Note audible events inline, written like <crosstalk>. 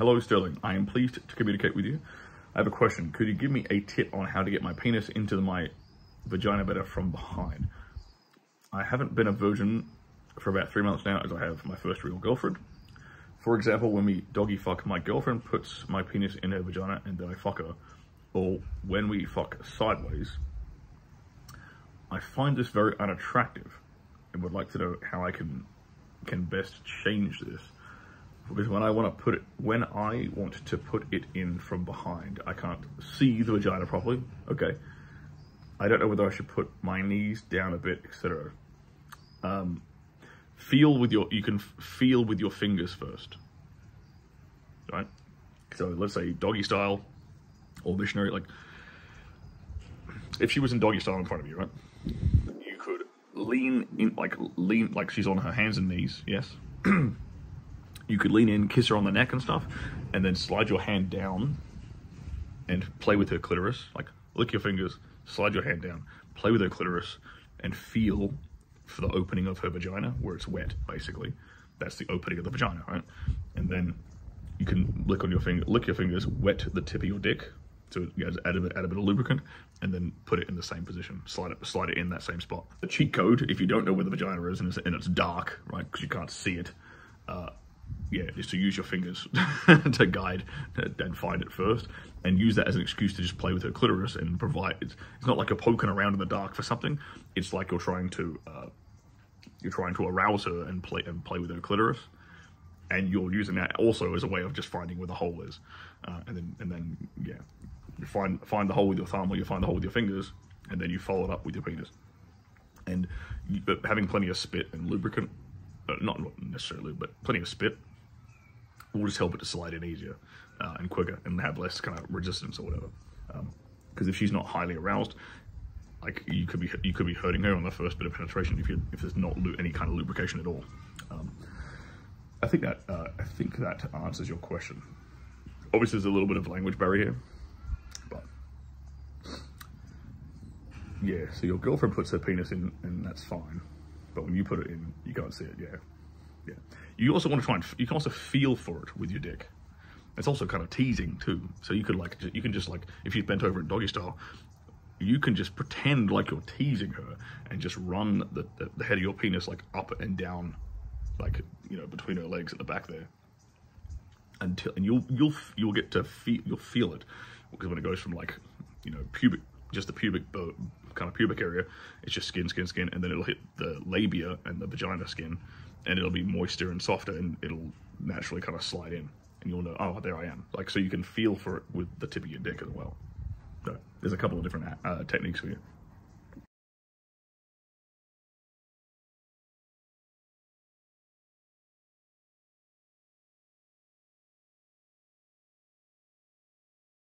Hello, Stirling. I am pleased to communicate with you. I have a question. Could you give me a tip on how to get my penis into my vagina better from behind? I haven't been a virgin for about three months now as I have my first real girlfriend. For example, when we doggy fuck, my girlfriend puts my penis in her vagina and then I fuck her. Or when we fuck sideways, I find this very unattractive and would like to know how I can can best change this. Because when I want to put it, when I want to put it in from behind, I can't see the vagina properly. Okay. I don't know whether I should put my knees down a bit, etc. Um, feel with your, you can feel with your fingers first. Right? So let's say doggy style or missionary, like if she was in doggy style in front of you, right? You could lean in, like lean, like she's on her hands and knees, yes? <clears throat> you could lean in, kiss her on the neck and stuff, and then slide your hand down and play with her clitoris, like lick your fingers, slide your hand down, play with her clitoris, and feel for the opening of her vagina where it's wet, basically. That's the opening of the vagina, right? And then you can lick on your finger, lick your fingers, wet the tip of your dick, so you guys add a, bit, add a bit of lubricant, and then put it in the same position. Slide it, slide it in that same spot. The cheat code, if you don't know where the vagina is and it's, and it's dark, right, because you can't see it, yeah, is to use your fingers <laughs> to guide and find it first, and use that as an excuse to just play with her clitoris and provide. It's, it's not like you're poking around in the dark for something. It's like you're trying to uh, you're trying to arouse her and play and play with her clitoris, and you're using that also as a way of just finding where the hole is, uh, and then and then yeah, you find find the hole with your thumb or you find the hole with your fingers, and then you follow it up with your penis, and you, having plenty of spit and lubricant, uh, not necessarily, but plenty of spit will just help it to slide in easier uh, and quicker and have less kind of resistance or whatever. Because um, if she's not highly aroused, like you could be you could be hurting her on the first bit of penetration if you if there's not any kind of lubrication at all. Um, I think that uh, I think that answers your question. Obviously, there's a little bit of language barrier, but yeah. So your girlfriend puts her penis in, and that's fine. But when you put it in, you can't see it. Yeah, yeah. You also want to try and you can also feel for it with your dick. It's also kind of teasing too. So you could like you can just like if you bent over in doggy style, you can just pretend like you're teasing her and just run the, the, the head of your penis like up and down, like you know between her legs at the back there. Until and you'll you'll you'll get to feel you'll feel it because when it goes from like you know pubic just the pubic kind of pubic area, it's just skin skin skin, and then it'll hit the labia and the vagina skin, and it'll be moister and softer, and it'll naturally kind of slide in, and you'll know oh there I am. Like so you can feel for it with the tip of your dick as well. So there's a couple of different uh, techniques for you.